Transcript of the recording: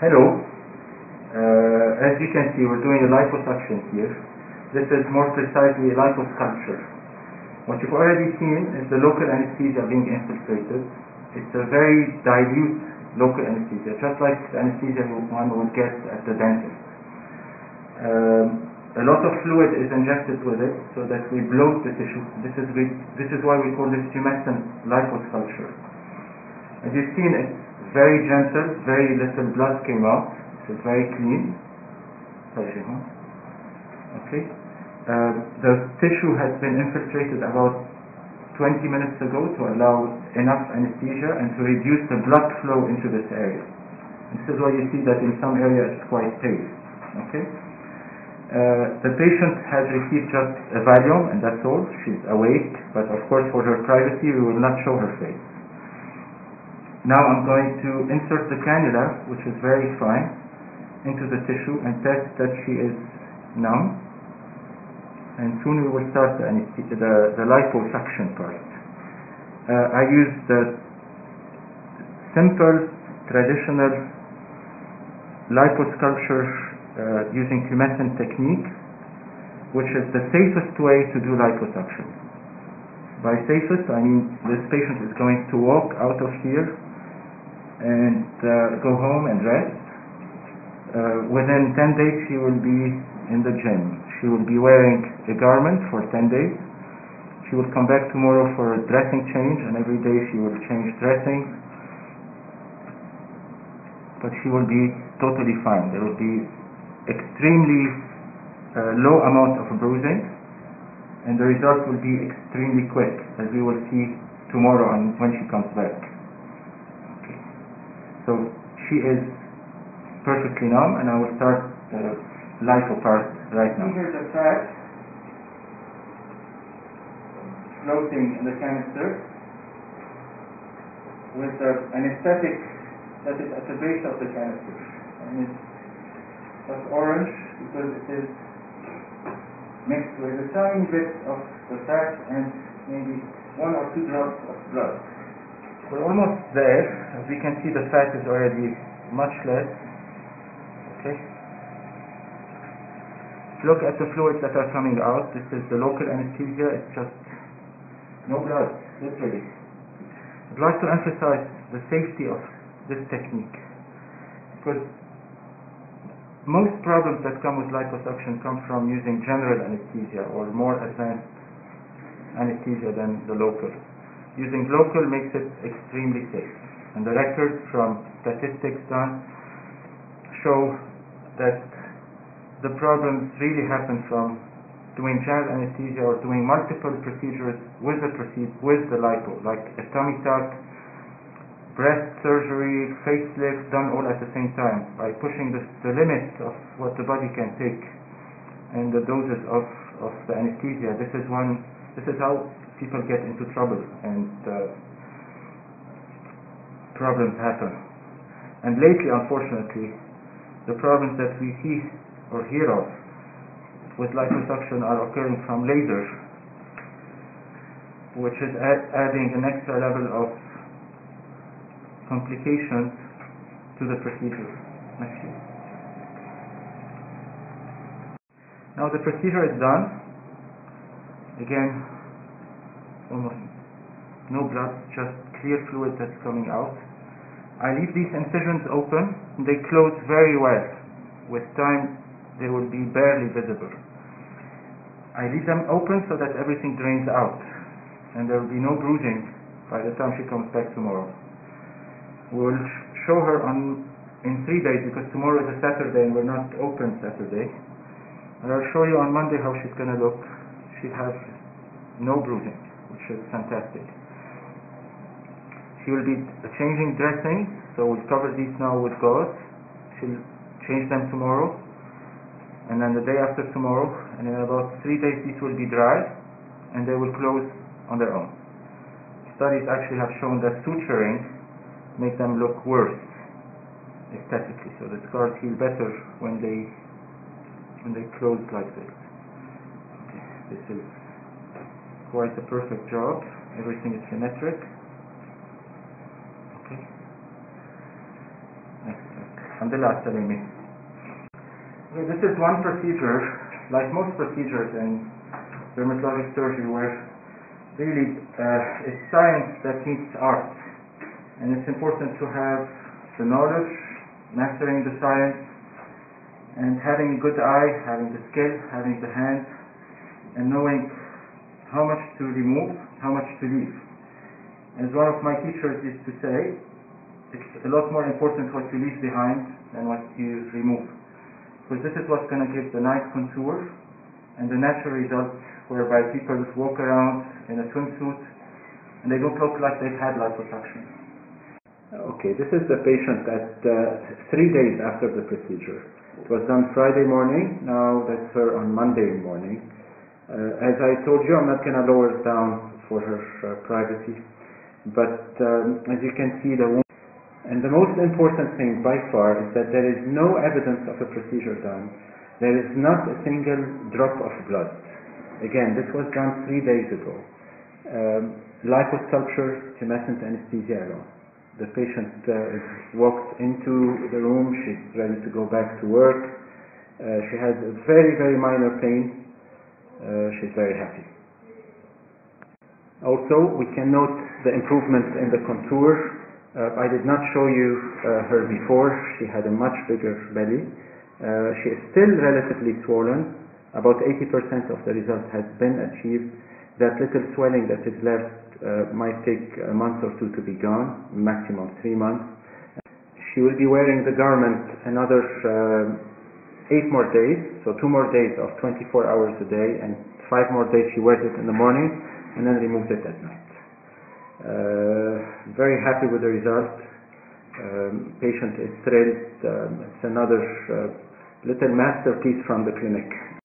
Hello. Uh, as you can see, we're doing a liposuction here. This is more precisely a liposculpture. What you've already seen is the local anesthesia being infiltrated. It's a very dilute local anesthesia, just like the anesthesia one would get at the dentist. Um, a lot of fluid is injected with it so that we bloat the tissue. This is, this is why we call this tumescent liposculpture. As you've seen, it's very gentle, very little blood came out. It's very clean. Okay. Uh, the tissue has been infiltrated about 20 minutes ago to allow enough anesthesia and to reduce the blood flow into this area. This is why you see that in some areas it's quite pale. Okay. Uh, the patient has received just a Valium and that's all. She's awake, but of course for her privacy we will not show her face. Now I'm going to insert the cannula, which is very fine, into the tissue and test that she is numb. And soon we will start the, the, the liposuction part. Uh, I use the simple, traditional liposculpture uh, using tumescent technique, which is the safest way to do liposuction. By safest, I mean this patient is going to walk out of here and uh, go home and rest. Uh, within 10 days she will be in the gym. She will be wearing a garment for 10 days. She will come back tomorrow for a dressing change and every day she will change dressing. But she will be totally fine. There will be extremely uh, low amount of bruising and the result will be extremely quick as we will see tomorrow when she comes back. So she is perfectly numb and I will start the lipo part right now. Here's the fat floating in the canister with the anesthetic that is at the base of the canister. And it's just orange because it is mixed with a tiny bit of the fat and maybe one or two drops of blood. We're almost there. As we can see, the fat is already much less. Okay. Look at the fluids that are coming out. This is the local anesthesia. It's just no blood, literally. I'd like to emphasize the safety of this technique because most problems that come with liposuction come from using general anesthesia or more advanced anesthesia than the local using local makes it extremely safe. And the records from statistics done show that the problems really happen from doing general anesthesia or doing multiple procedures with the with the lipo, like a tummy tuck, breast surgery, facelift, done all at the same time by pushing the, the limits of what the body can take and the doses of, of the anesthesia. This is one. This is how people get into trouble and uh, problems happen. And lately, unfortunately, the problems that we see or hear of with liposuction are occurring from laser, which is add, adding an extra level of complications to the procedure. Next Now the procedure is done. Again, almost no blood, just clear fluid that's coming out. I leave these incisions open, they close very well. With time, they will be barely visible. I leave them open so that everything drains out, and there will be no bruising by the time she comes back tomorrow. We'll show her on in three days because tomorrow is a Saturday and we're not open Saturday. And I'll show you on Monday how she's going to look. She has no bruising is fantastic. She will be changing dressing, so we'll cover these now with gauze. She'll change them tomorrow, and then the day after tomorrow, and in about three days these will be dry, and they will close on their own. Studies actually have shown that suturing makes them look worse aesthetically, so the scars heal better when they when they close like this. Okay, this is quite a perfect job. Everything is symmetric. Okay. Alhamdulillah, Salimi. Okay, this is one procedure, like most procedures in dermatologic surgery, where really uh, it's science that meets art. And it's important to have the knowledge, mastering the science, and having a good eye, having the skill, having the hand, and knowing how much to remove, how much to leave. As one of my teachers used to say, it's a lot more important what you leave behind than what you remove. Because this is what's going to give the nice contour and the natural result whereby people walk around in a swimsuit and they don't look like they've had liposuction. Okay, this is the patient at uh, three days after the procedure. It was done Friday morning, now that's her on Monday morning. Uh, as I told you, I'm not going to lower it down for her uh, privacy, but um, as you can see, the wound. And the most important thing by far is that there is no evidence of a procedure done. There is not a single drop of blood. Again, this was done three days ago. Um, liposculpture, tumescent anesthesia alone. The patient uh, walked into the room, she's ready to go back to work. Uh, she has a very, very minor pain. Uh, she's very happy. Also, we can note the improvement in the contour. Uh, I did not show you uh, her before. She had a much bigger belly. She is still relatively swollen. About 80% of the result has been achieved. That little swelling that is left uh, might take a month or two to be gone, maximum three months. She will be wearing the garment another uh, eight more days, so two more days of 24 hours a day, and five more days he wears it in the morning and then removes it at night. Uh, very happy with the result. Um, patient is thrilled. Um, it's another uh, little masterpiece from the clinic.